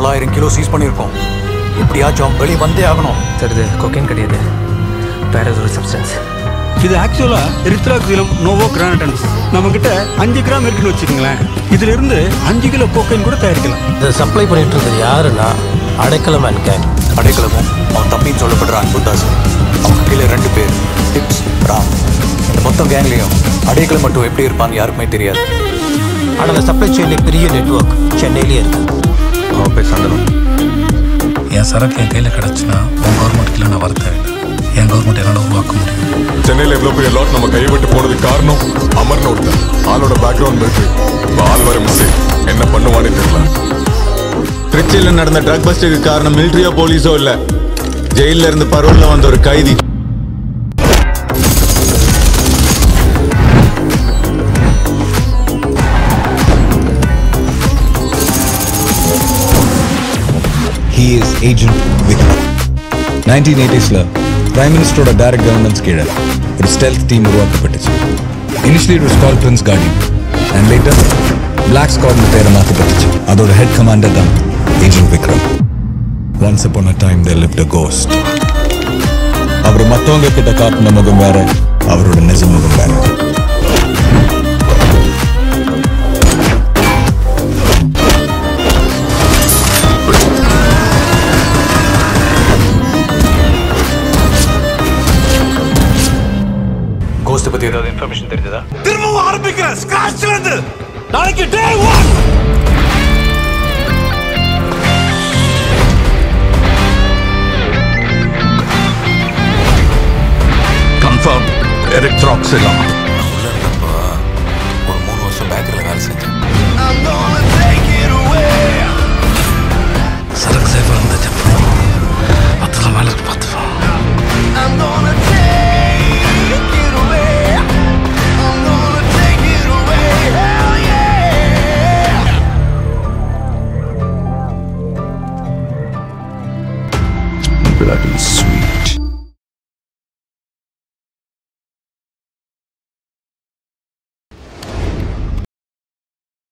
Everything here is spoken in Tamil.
தொள்ளாயிரம் கிலோ சீஸ் பண்ணியிருக்கோம். எப்படியாச்சும் அவன் வெளியே வந்தே ஆகணும். சார் இது கொக்கைன் கிடையாது. வேற ஏதோ ஒரு சப்ஸ்டன்ஸ் இது ஆக்சுவலா எரித்ராக்சிலம் நோவோ கிரானடன்ஸ் நம்ம கிட்ட அஞ்சு கிராம் இருக்குன்னு வச்சுக்கோங்களேன். இதுல இருந்து அஞ்சு கிலோ கோக்கைன் கூட தயாரிக்கலாம். இதை சப்ளை பண்ணிட்டு இருக்கிறது யாருன்னா அடைக்கலம் அண்ட் கேங் அடைக்கலமும் அவன் தம்பின்னு சொல்லப்படுற அன்புதாஸ் அவங்க கீழே ரெண்டு பேர் டிப்ஸ் ராம். இந்த மொத்தம் கேங்லேயும் அடைக்கலம் மட்டும் எப்படி இருப்பான்னு யாருக்குமே தெரியாது. ஆனால் அந்த சப்ளை செயின்ல பெரிய நெட்வொர்க் சென்னையிலேயே இருக்கு. சரக்கு என் கையில் கிடச்சுன்னா உன் கவர்மெண்ட்டுக்கு நான் வர தேவையில்லை என் கவர்மெண்ட் என்னால் உருவாக்க முடியும். சென்னையில் எவ்வளோ பெரிய லாட் நம்ம கையை விட்டு போனதுக்கு காரணம் அமர்னு ஒருத்தன் ஆளோட பேக்ரவுண்ட் இருக்கு. இப்போ ஆள் வர மிஸ் என்ன பண்ணுவானே தெரியல. திருச்சியில் நடந்த ட்ரக் பஸ்டுக்கு காரணம் மிலிட்ரியோ போலீஸோ இல்ல. ஜெயில இருந்து பரோல்ல வந்த ஒரு கைதி. ஏஜென்ட் is விக்ரம் நைன்டீன் எயிட்டிஸில் பிரைம் மினிஸ்டரோட டைரக்ட் கவர்னன்ஸ் கீழே ஒரு stealth team உருவாக்கப்பட்டுச்சு. Initially it was call prince garden and later black ஸ்காட்னு பேரை மாற்றப்பட்டுச்சு அதோட ஹெட் கமாண்டர் தான் agent Vikram once upon a time they lived a ghost அவர் மற்றவங்க கிட்ட காட்டின முகம் வேற அவரோட நிஜ முகம் வேற. கோஸ்ட் பற்றி ஏதாவது இன்ஃபர்மேஷன் தெரிஞ்சதா திரும்பவும் ஆரம்பிக்கிறேன் ஸ்கிராச் இருந்து நாளைக்கு day one confirm erythroxylum Blood and sweet.